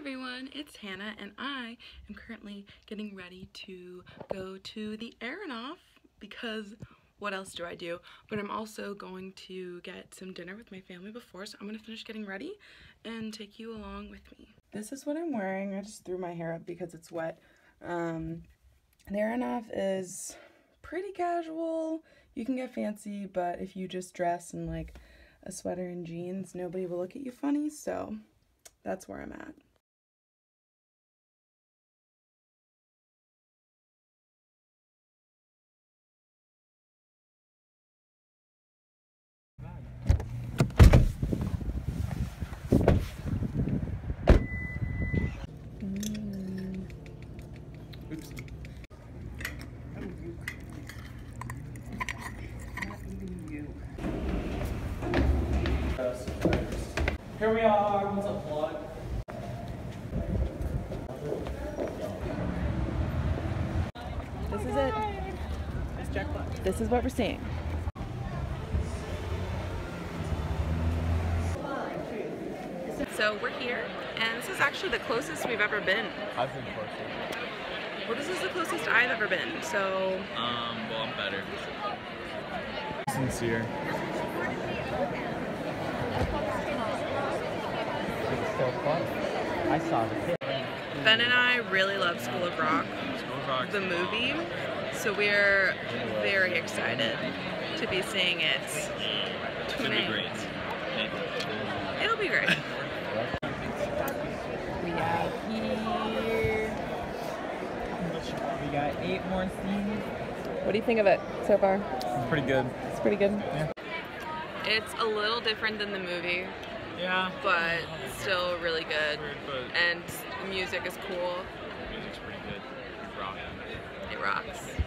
everyone, it's Hannah and I am currently getting ready to go to the Aronoff because what else do I do? But I'm also going to get some dinner with my family before so I'm going to finish getting ready and take you along with me. This is what I'm wearing. I just threw my hair up because it's wet. Um, the Aronoff is pretty casual. You can get fancy, but if you just dress in like a sweater and jeans, nobody will look at you funny, so that's where I'm at. Here we are. What's up, vlog? This is it. It's jackpot. This is what we're seeing. So we're here, and this is actually the closest we've ever been. I've been closer. Well, this is the closest I've ever been, so Um, well, I'm better. Sincere. so fun. I saw the kid. Ben and I really love School of Rock, School of Rock. the movie, so we're very excited to be seeing it Should be great. Maybe. It'll be great. we out here. We got eight more scenes. What do you think of it so far? It's Pretty good. It's pretty good. Yeah. It's a little different than the movie, Yeah. but still really good. Weird, And the music is cool. The music's pretty good. It rocks. But I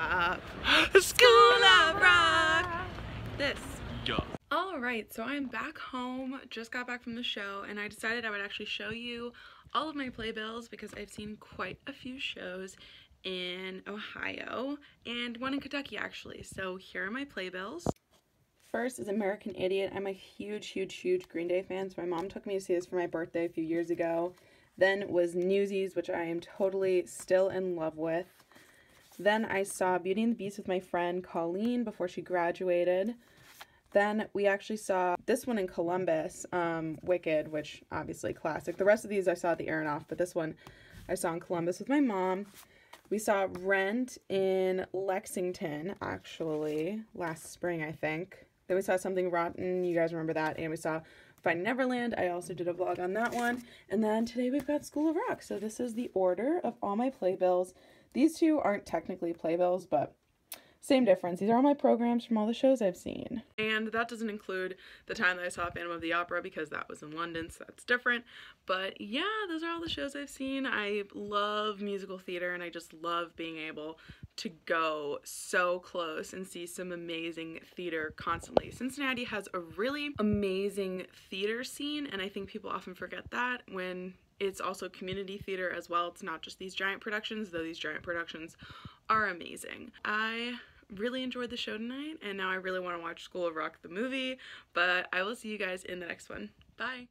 stop. School of Rock. This. Yeah. Alright, so I'm back home, just got back from the show, and I decided I would actually show you all of my playbills because I've seen quite a few shows in Ohio and one in Kentucky actually. So here are my playbills. First is American Idiot. I'm a huge, huge, huge Green Day fan, so my mom took me to see this for my birthday a few years ago. Then was Newsies, which I am totally still in love with. Then I saw Beauty and the Beast with my friend Colleen before she graduated. Then we actually saw this one in Columbus, um, Wicked, which obviously classic. The rest of these I saw at the Aronoff, but this one I saw in Columbus with my mom. We saw Rent in Lexington, actually, last spring, I think. Then we saw Something Rotten, you guys remember that. And we saw Finding Neverland, I also did a vlog on that one. And then today we've got School of Rock. So this is the order of all my playbills. These two aren't technically playbills, but same difference. These are all my programs from all the shows I've seen. And that doesn't include the time that I saw Phantom of the Opera because that was in London, so that's different. But yeah, those are all the shows I've seen. I love musical theater and I just love being able to go so close and see some amazing theater constantly. Cincinnati has a really amazing theater scene and I think people often forget that when it's also community theater as well. It's not just these giant productions, though these giant productions are amazing. I really enjoyed the show tonight and now I really want to watch School of Rock the movie, but I will see you guys in the next one. Bye!